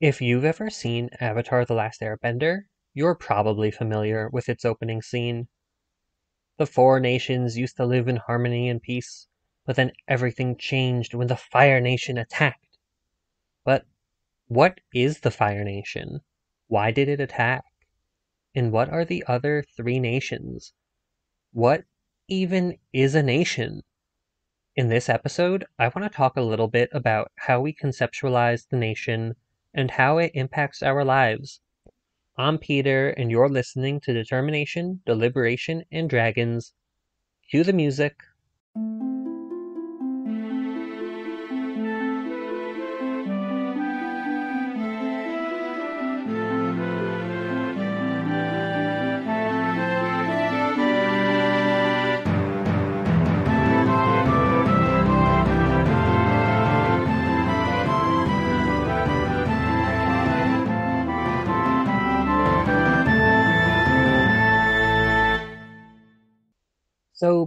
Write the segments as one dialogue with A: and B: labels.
A: If you've ever seen Avatar The Last Airbender, you're probably familiar with its opening scene. The four nations used to live in harmony and peace, but then everything changed when the Fire Nation attacked. But what is the Fire Nation? Why did it attack? And what are the other three nations? What even is a nation? In this episode, I want to talk a little bit about how we conceptualize the nation and how it impacts our lives. I'm Peter, and you're listening to Determination, Deliberation, and Dragons. Cue the music.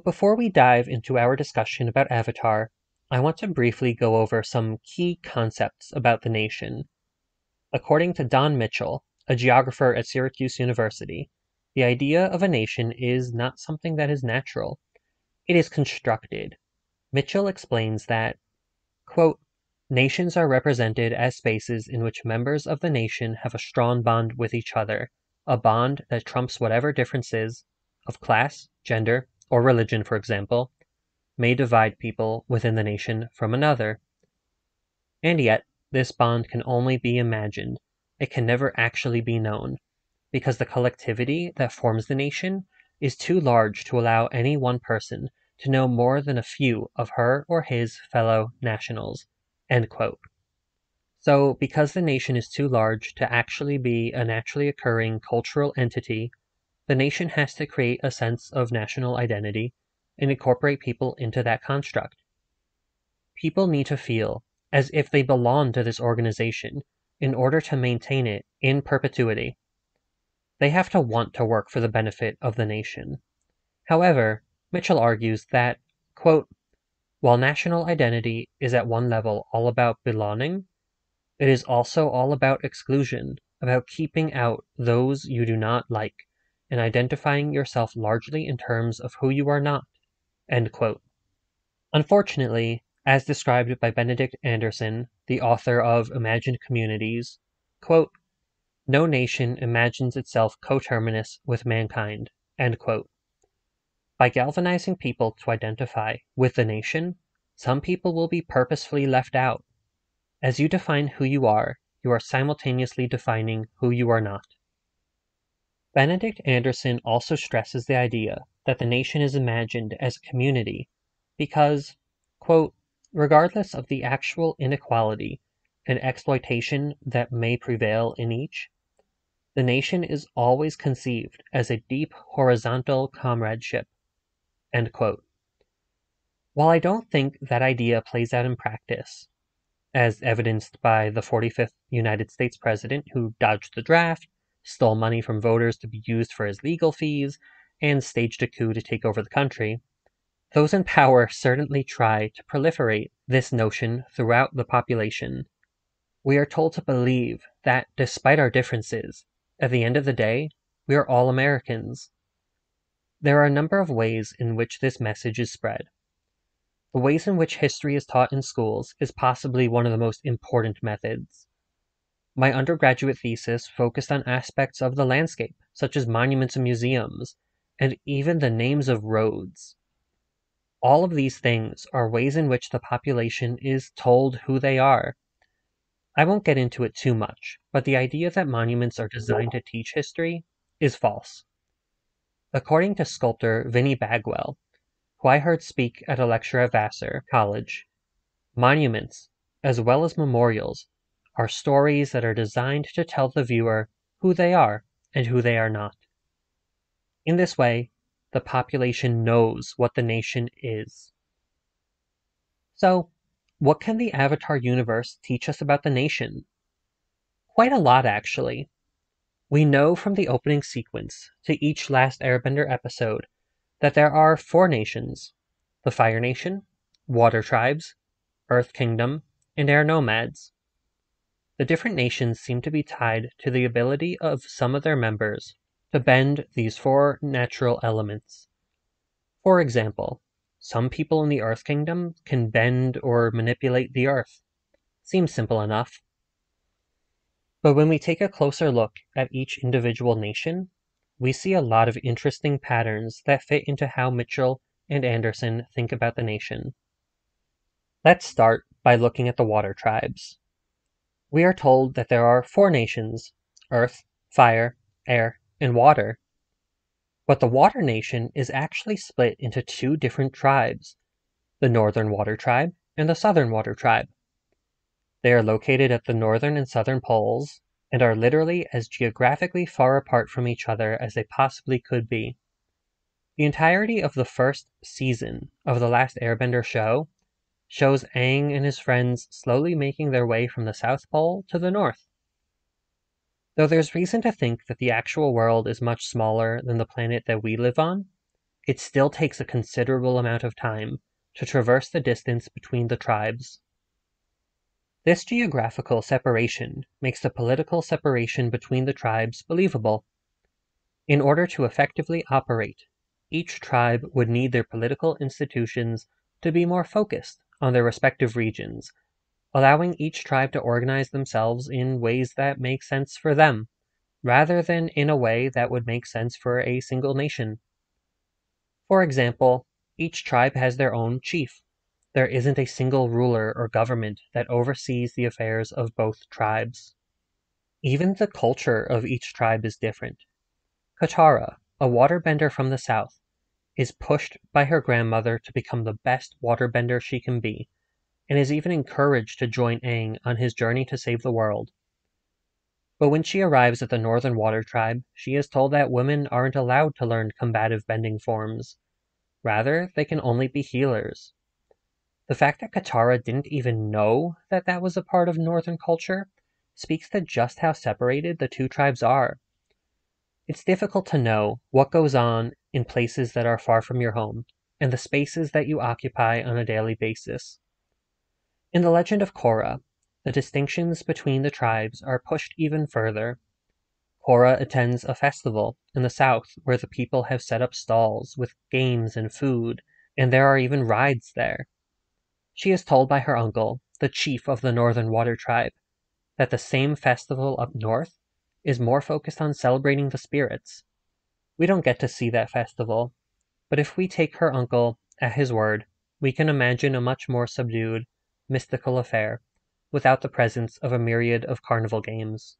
A: Before we dive into our discussion about Avatar, I want to briefly go over some key concepts about the nation. According to Don Mitchell, a geographer at Syracuse University, the idea of a nation is not something that is natural, it is constructed. Mitchell explains that, quote, Nations are represented as spaces in which members of the nation have a strong bond with each other, a bond that trumps whatever differences of class, gender, or religion, for example, may divide people within the nation from another. And yet, this bond can only be imagined, it can never actually be known, because the collectivity that forms the nation is too large to allow any one person to know more than a few of her or his fellow nationals. So, because the nation is too large to actually be a naturally occurring cultural entity the nation has to create a sense of national identity and incorporate people into that construct. People need to feel as if they belong to this organization in order to maintain it in perpetuity. They have to want to work for the benefit of the nation. However, Mitchell argues that, quote, while national identity is at one level all about belonging, it is also all about exclusion, about keeping out those you do not like and identifying yourself largely in terms of who you are not. Unfortunately, as described by Benedict Anderson, the author of Imagined Communities, quote, no nation imagines itself coterminous with mankind. By galvanizing people to identify with the nation, some people will be purposefully left out. As you define who you are, you are simultaneously defining who you are not. Benedict Anderson also stresses the idea that the nation is imagined as a community because, quote, regardless of the actual inequality and exploitation that may prevail in each, the nation is always conceived as a deep horizontal comradeship. While I don't think that idea plays out in practice, as evidenced by the 45th United States President who dodged the draft stole money from voters to be used for his legal fees, and staged a coup to take over the country, those in power certainly try to proliferate this notion throughout the population. We are told to believe that despite our differences, at the end of the day, we are all Americans. There are a number of ways in which this message is spread. The ways in which history is taught in schools is possibly one of the most important methods. My undergraduate thesis focused on aspects of the landscape, such as monuments and museums, and even the names of roads. All of these things are ways in which the population is told who they are. I won't get into it too much, but the idea that monuments are designed to teach history is false. According to sculptor Vinnie Bagwell, who I heard speak at a lecture at Vassar College, monuments, as well as memorials, are stories that are designed to tell the viewer who they are and who they are not. In this way, the population knows what the nation is. So, what can the Avatar universe teach us about the nation? Quite a lot, actually. We know from the opening sequence to each Last Airbender episode that there are four nations the Fire Nation, Water Tribes, Earth Kingdom, and Air Nomads. The different nations seem to be tied to the ability of some of their members to bend these four natural elements. For example, some people in the Earth Kingdom can bend or manipulate the Earth. Seems simple enough. But when we take a closer look at each individual nation, we see a lot of interesting patterns that fit into how Mitchell and Anderson think about the nation. Let's start by looking at the water tribes. We are told that there are four nations earth, fire, air, and water. But the water nation is actually split into two different tribes the northern water tribe and the southern water tribe. They are located at the northern and southern poles and are literally as geographically far apart from each other as they possibly could be. The entirety of the first season of The Last Airbender show shows Aang and his friends slowly making their way from the South Pole to the North. Though there's reason to think that the actual world is much smaller than the planet that we live on, it still takes a considerable amount of time to traverse the distance between the tribes. This geographical separation makes the political separation between the tribes believable. In order to effectively operate, each tribe would need their political institutions to be more focused on their respective regions, allowing each tribe to organize themselves in ways that make sense for them, rather than in a way that would make sense for a single nation. For example, each tribe has their own chief. There isn't a single ruler or government that oversees the affairs of both tribes. Even the culture of each tribe is different. Katara, a waterbender from the south, is pushed by her grandmother to become the best waterbender she can be, and is even encouraged to join Aang on his journey to save the world. But when she arrives at the Northern Water Tribe, she is told that women aren't allowed to learn combative bending forms. Rather, they can only be healers. The fact that Katara didn't even know that that was a part of Northern culture speaks to just how separated the two tribes are. It's difficult to know what goes on in places that are far from your home and the spaces that you occupy on a daily basis. In the legend of Korra, the distinctions between the tribes are pushed even further. Korra attends a festival in the south where the people have set up stalls with games and food, and there are even rides there. She is told by her uncle, the chief of the Northern Water Tribe, that the same festival up north is more focused on celebrating the spirits. We don't get to see that festival, but if we take her uncle at his word, we can imagine a much more subdued, mystical affair, without the presence of a myriad of carnival games.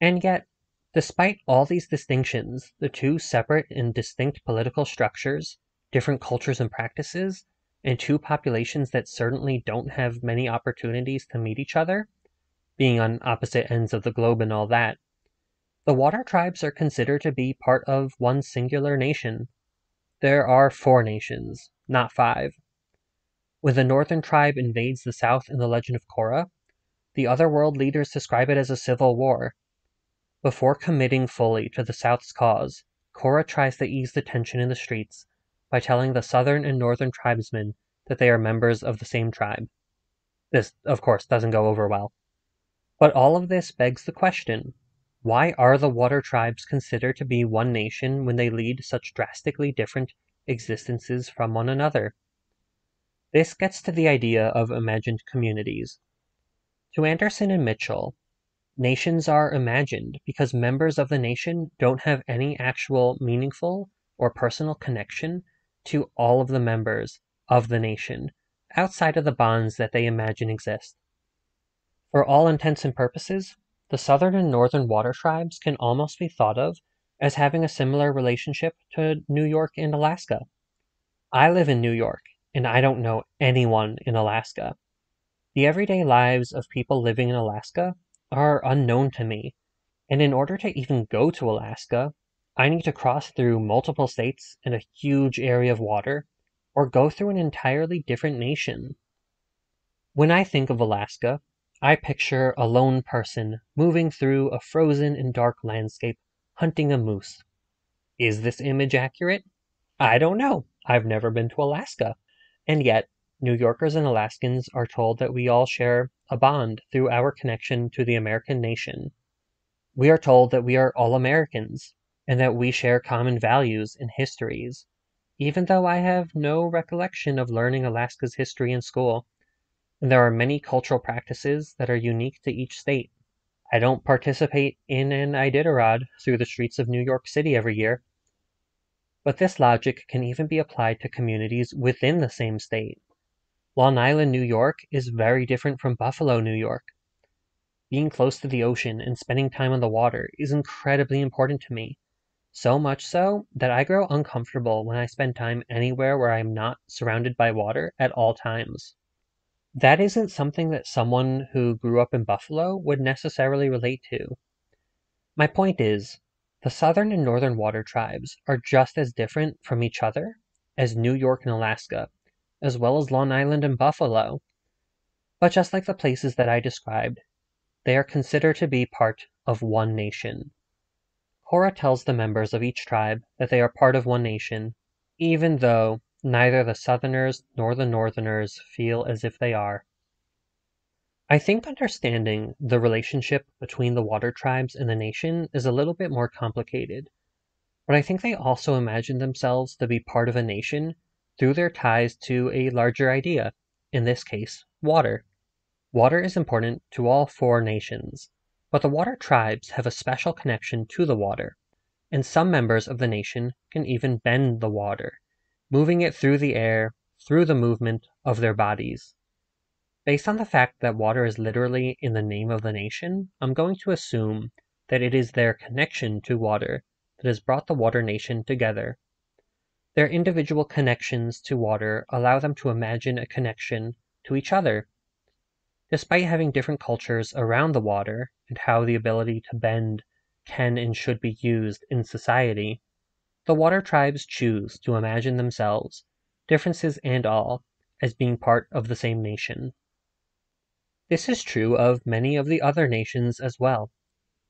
A: And yet, despite all these distinctions, the two separate and distinct political structures, different cultures and practices, and two populations that certainly don't have many opportunities to meet each other, being on opposite ends of the globe and all that, the water tribes are considered to be part of one singular nation. There are four nations, not five. When the northern tribe invades the south in the legend of Korra, the other world leaders describe it as a civil war. Before committing fully to the South's cause, Korra tries to ease the tension in the streets by telling the southern and northern tribesmen that they are members of the same tribe. This, of course, doesn't go over well. But all of this begs the question why are the water tribes considered to be one nation when they lead such drastically different existences from one another? This gets to the idea of imagined communities. To Anderson and Mitchell, nations are imagined because members of the nation don't have any actual meaningful or personal connection to all of the members of the nation outside of the bonds that they imagine exist. For all intents and purposes, the southern and northern water tribes can almost be thought of as having a similar relationship to New York and Alaska. I live in New York, and I don't know anyone in Alaska. The everyday lives of people living in Alaska are unknown to me, and in order to even go to Alaska, I need to cross through multiple states and a huge area of water, or go through an entirely different nation. When I think of Alaska, I picture a lone person moving through a frozen and dark landscape hunting a moose. Is this image accurate? I don't know. I've never been to Alaska. And yet, New Yorkers and Alaskans are told that we all share a bond through our connection to the American nation. We are told that we are all Americans and that we share common values and histories, even though I have no recollection of learning Alaska's history in school. There are many cultural practices that are unique to each state. I don't participate in an Iditarod through the streets of New York City every year. But this logic can even be applied to communities within the same state. Long Island, New York is very different from Buffalo, New York. Being close to the ocean and spending time on the water is incredibly important to me. So much so that I grow uncomfortable when I spend time anywhere where I am not surrounded by water at all times. That isn't something that someone who grew up in Buffalo would necessarily relate to. My point is, the southern and northern water tribes are just as different from each other as New York and Alaska, as well as Long Island and Buffalo. But just like the places that I described, they are considered to be part of one nation. Korra tells the members of each tribe that they are part of one nation, even though neither the Southerners nor the Northerners feel as if they are. I think understanding the relationship between the water tribes and the nation is a little bit more complicated, but I think they also imagine themselves to be part of a nation through their ties to a larger idea, in this case, water. Water is important to all four nations, but the water tribes have a special connection to the water, and some members of the nation can even bend the water, moving it through the air through the movement of their bodies. Based on the fact that water is literally in the name of the nation, I'm going to assume that it is their connection to water that has brought the water nation together. Their individual connections to water allow them to imagine a connection to each other Despite having different cultures around the water and how the ability to bend can and should be used in society, the water tribes choose to imagine themselves, differences and all, as being part of the same nation. This is true of many of the other nations as well.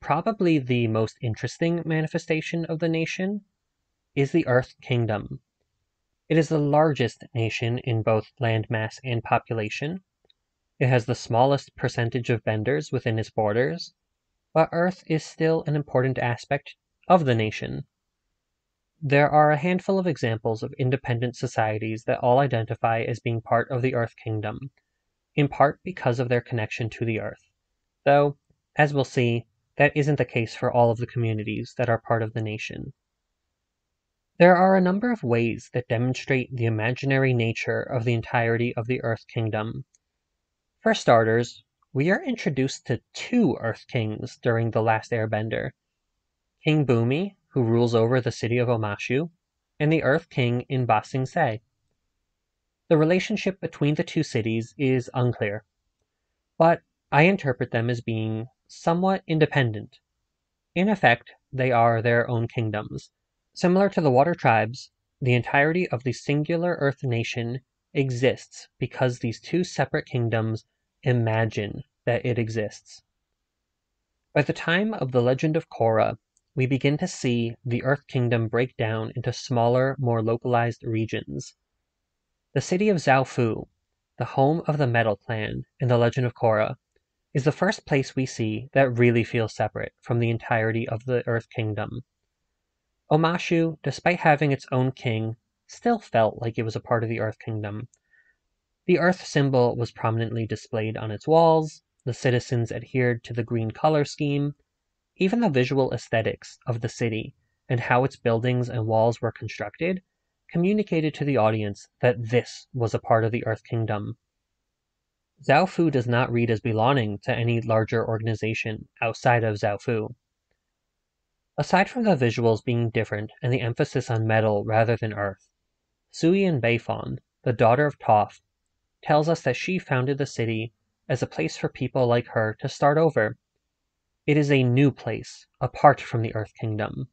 A: Probably the most interesting manifestation of the nation is the Earth Kingdom. It is the largest nation in both landmass and population, it has the smallest percentage of benders within its borders, but Earth is still an important aspect of the nation. There are a handful of examples of independent societies that all identify as being part of the Earth Kingdom, in part because of their connection to the Earth, though, as we'll see, that isn't the case for all of the communities that are part of the nation. There are a number of ways that demonstrate the imaginary nature of the entirety of the Earth Kingdom, for starters, we are introduced to two Earth Kings during The Last Airbender King Bumi, who rules over the city of Omashu, and the Earth King in Ba Se. The relationship between the two cities is unclear, but I interpret them as being somewhat independent. In effect, they are their own kingdoms. Similar to the Water Tribes, the entirety of the singular Earth nation exists because these two separate kingdoms imagine that it exists. By the time of the Legend of Korra, we begin to see the Earth Kingdom break down into smaller, more localized regions. The city of Zaofu, the home of the Metal Clan in the Legend of Korra, is the first place we see that really feels separate from the entirety of the Earth Kingdom. Omashu, despite having its own king, still felt like it was a part of the Earth Kingdom, the Earth symbol was prominently displayed on its walls, the citizens adhered to the green color scheme, even the visual aesthetics of the city and how its buildings and walls were constructed communicated to the audience that this was a part of the Earth Kingdom. Zaofu does not read as belonging to any larger organization outside of Zaofu. Aside from the visuals being different and the emphasis on metal rather than earth, Suyin Beifong, the daughter of Toph, tells us that she founded the city as a place for people like her to start over. It is a new place, apart from the Earth Kingdom.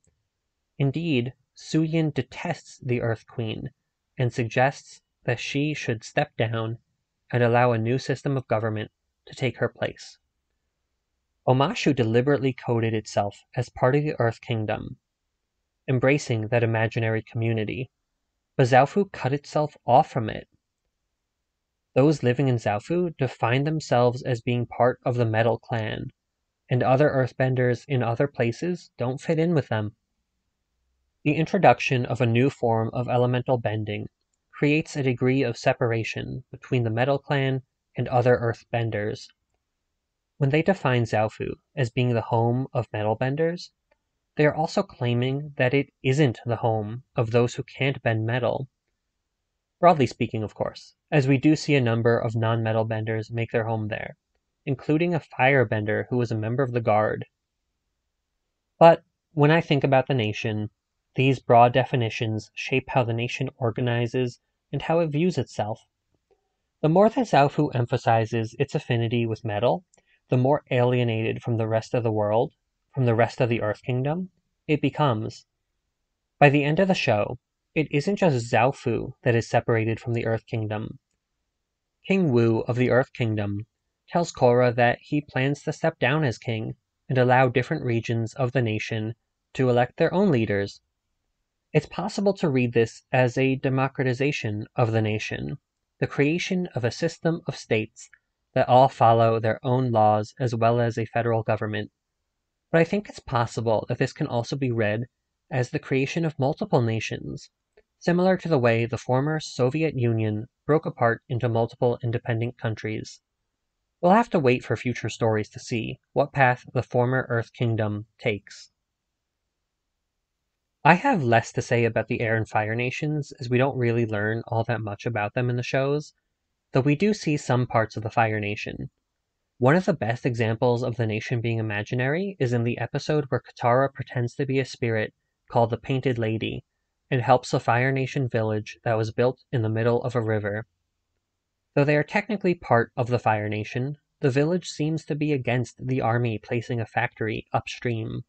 A: Indeed, Suyin detests the Earth Queen and suggests that she should step down and allow a new system of government to take her place. Omashu deliberately coded itself as part of the Earth Kingdom, embracing that imaginary community, but Zaofu cut itself off from it Those living in Zaofu define themselves as being part of the Metal Clan, and other earthbenders in other places don't fit in with them. The introduction of a new form of elemental bending creates a degree of separation between the Metal Clan and other earthbenders. When they define Zaofu as being the home of metal benders, they are also claiming that it isn't the home of those who can't bend metal. Broadly speaking, of course, as we do see a number of non-metal benders make their home there, including a firebender who was a member of the Guard. But when I think about the nation, these broad definitions shape how the nation organizes and how it views itself. The more that Zaofu emphasizes its affinity with metal, the more alienated from the rest of the world, from the rest of the Earth Kingdom, it becomes. By the end of the show, it isn't just Zaofu that is separated from the Earth Kingdom. King Wu of the Earth Kingdom tells Korra that he plans to step down as king and allow different regions of the nation to elect their own leaders. It's possible to read this as a democratization of the nation, the creation of a system of states that all follow their own laws as well as a federal government. But I think it's possible that this can also be read as the creation of multiple nations, similar to the way the former Soviet Union broke apart into multiple independent countries. We'll have to wait for future stories to see what path the former Earth Kingdom takes. I have less to say about the Air and Fire Nations, as we don't really learn all that much about them in the shows, though we do see some parts of the Fire Nation. One of the best examples of the nation being imaginary is in the episode where Katara pretends to be a spirit called the Painted Lady and helps a Fire Nation village that was built in the middle of a river. Though they are technically part of the Fire Nation, the village seems to be against the army placing a factory upstream.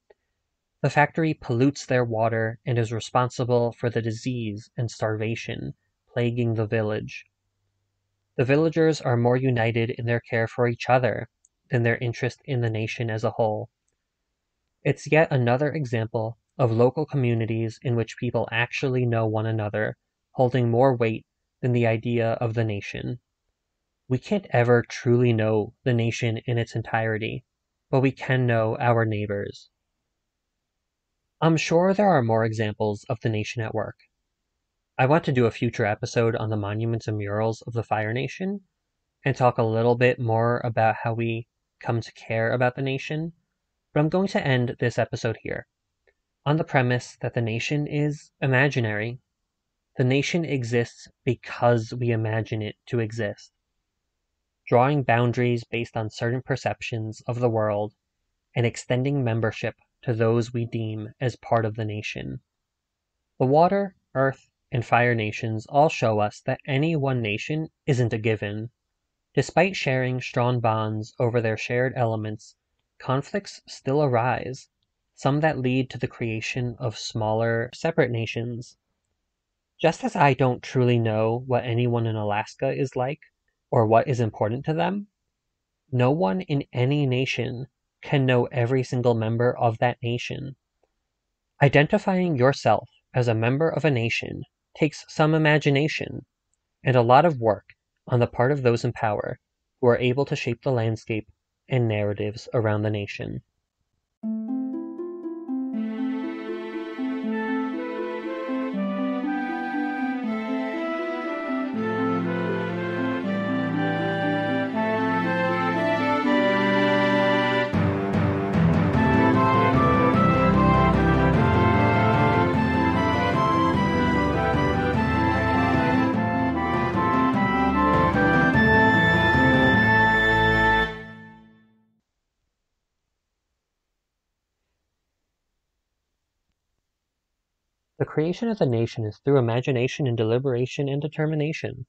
A: The factory pollutes their water and is responsible for the disease and starvation plaguing the village. The villagers are more united in their care for each other than their interest in the nation as a whole. It's yet another example of local communities in which people actually know one another, holding more weight than the idea of the nation. We can't ever truly know the nation in its entirety, but we can know our neighbors. I'm sure there are more examples of the nation at work. I want to do a future episode on the monuments and murals of the Fire Nation and talk a little bit more about how we come to care about the nation, but I'm going to end this episode here on the premise that the nation is imaginary. The nation exists because we imagine it to exist. Drawing boundaries based on certain perceptions of the world and extending membership to those we deem as part of the nation. The water, earth, and Fire Nations all show us that any one nation isn't a given. Despite sharing strong bonds over their shared elements, conflicts still arise, some that lead to the creation of smaller, separate nations. Just as I don't truly know what anyone in Alaska is like, or what is important to them, no one in any nation can know every single member of that nation. Identifying yourself as a member of a nation takes some imagination and a lot of work on the part of those in power who are able to shape the landscape and narratives around the nation. Creation of the nation is through imagination and deliberation and determination.